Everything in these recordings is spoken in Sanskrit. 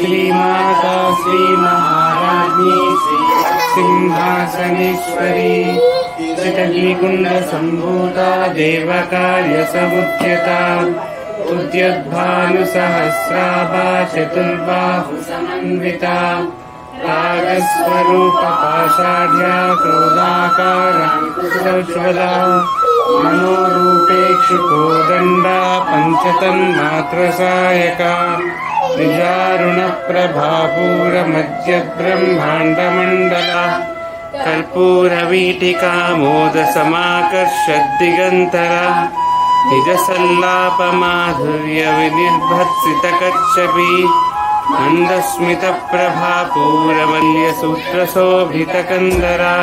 श्रीमहाराज्ञी सिंहासनेश्वरी चितलीकुण्डसम्भूता देवकार्यसमुच्यता उद्यद्भानुसहस्राभा चतुर्बाहुसमन्विता रागस्वरूपपाषाढ्या क्रोधाकारा मनोरूपेक्षुकोदण्डा पञ्चतन्मात्रसायका निजारुणप्रभापूरमध्यब्रह्माण्डमण्डला कर्पूरवीटिका मोदसमाकर्षद्दिगन्तरा निजसल्लापमाधुर्यविनिर्भर्सितकच्छपि मन्दस्मितप्रभापूरमल्यसूत्रशोभितकन्दरा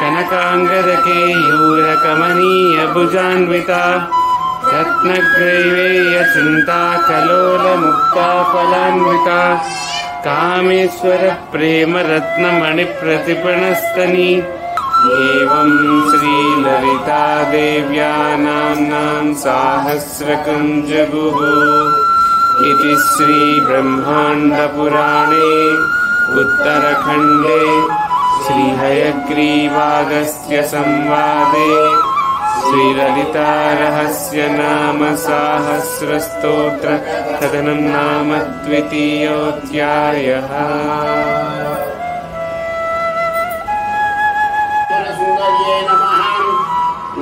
कनकाङ्गदकेयूरकमनीयभुजान्विता रत्नग्रैवेयचिन्ता कलोलमुक्ता फलान्विता कामेश्वरप्रेमरत्नमणिप्रतिपणस्तनी। एवं श्रीललिता देव्या नाम्नां साहस्रकुञ्जगुः। इति श्रीब्रह्माण्डपुराणे उत्तरखण्डे श्रीहयग्रीवागस्य संवादे श्रीललितारहस्य नाम साहस्रस्तोत्र कथनं नाम द्वितीयोऽध्यायः।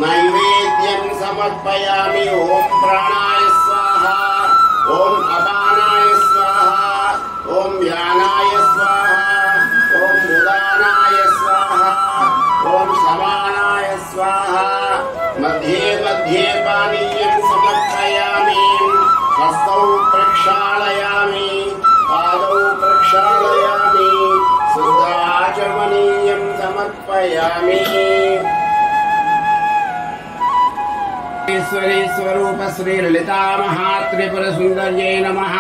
नैवेद्यं समर्पयामि। ॐ प्राणाय स्वाहा। ॐ ईश्वरी स्वरूप श्री ललिता महात्रिपुरसुन्दर्यै नमः।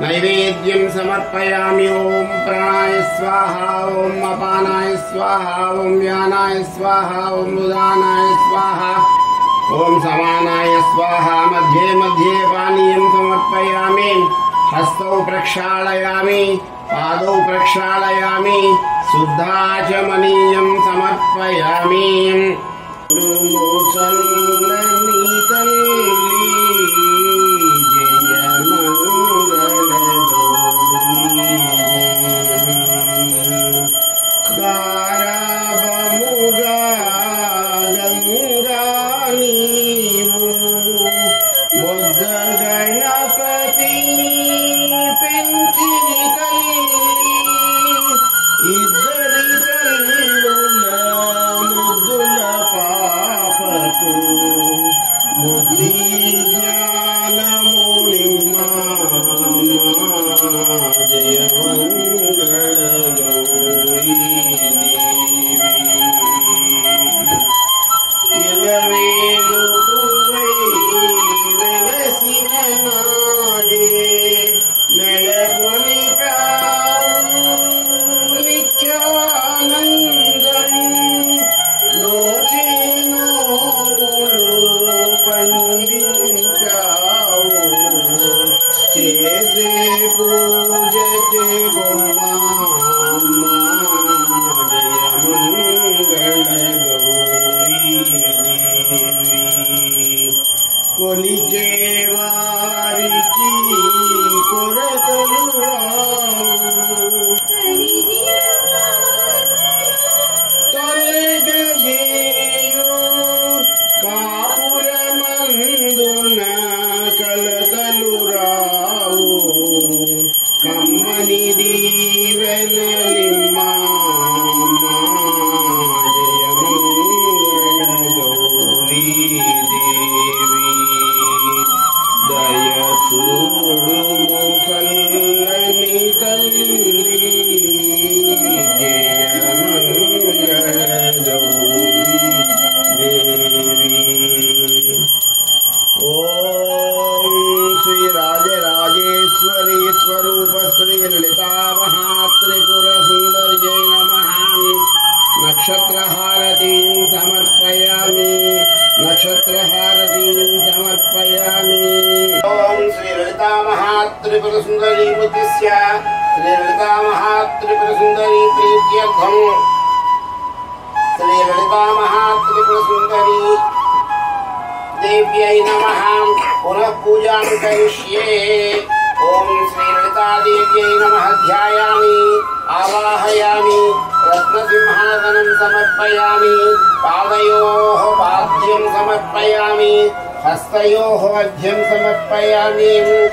नैवेद्यं समर्पयामि। ॐ प्राणाय स्वाहा ॐ अपानाय स्वाहा ॐ व्यानाय स्वाहा ॐ उदानाय स्वाहा। ॐ समानाय स्वाहा मध्ये मध्ये पानीयं समर्पयामि। हस्तौ प्रक्षालयामि पादौ प्रक्षालयामि शुद्धाचमनीयं समर्पयामि God. नक्षत्रहारतीं समर्पयामि। नक्षत्रहारतीं समर्पयामि। ॐ श्रीललितामहात्रिपुरसुन्दरीमुतिस्य श्रीललितामहात्रिपुरसुन्दरी प्रीत्यर्थम् श्रीललितामहात्रिपुरसुन्दरी देव्यै नमः। पुनः पूजां करिष्ये ॐ श्रीललितादेव्यै नमः। ध्यायामि, आवाहयामि। रत्नसिंहासनं समर्पयामि। पादयोः पाद्यं समर्पयामि। हस्तयोः अर्घ्यं समर्पयामि।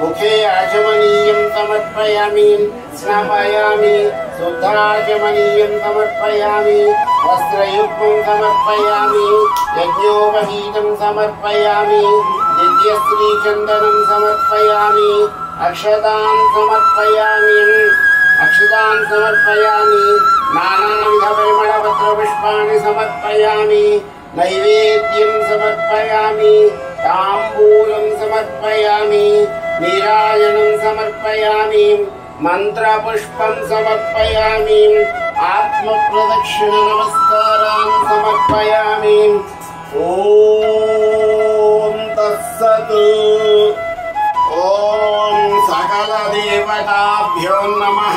मुखे आचमनीयं समर्पयामि। स्नापयामि। शुद्धाचमनीयं समर्पयामि। वस्त्रयुग्मं समर्पयामि। यज्ञोपवीतं समर्पयामि। दिव्यश्रीचन्दनं समर्पयामि। अक्षतां समर्पयामि। समर्पयामि। नानाविधपरिमळपत्रपुष्पाणि समर्पयामि। नैवेद्यं समर्पयामि। ताम्बूलं समर्पयामि। नीराजनं समर्पयामि। मन्त्रपुष्पं समर्पयामि। आत्मप्रदक्षिणनमस्कारान् समर्पयामि। ॐ सकलदेवताभ्यो नमः।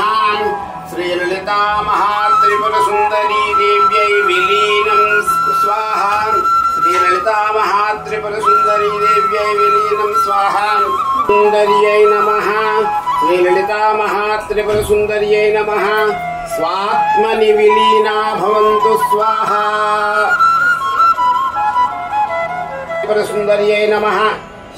श्रीललिता महात्रिपुरसुन्दरी देव्यै विलीनं स्वाहा। श्रीललिता महात्रिपुरसुन्दरी देव्यै विलीनं स्वाहा। सुन्दर्यै नमः। श्रीललिता महात्रिपुरसुन्दर्यै नमः। स्वात्मनि विलीना भवन्तु स्वाहा। सुन्दर्यै नमः।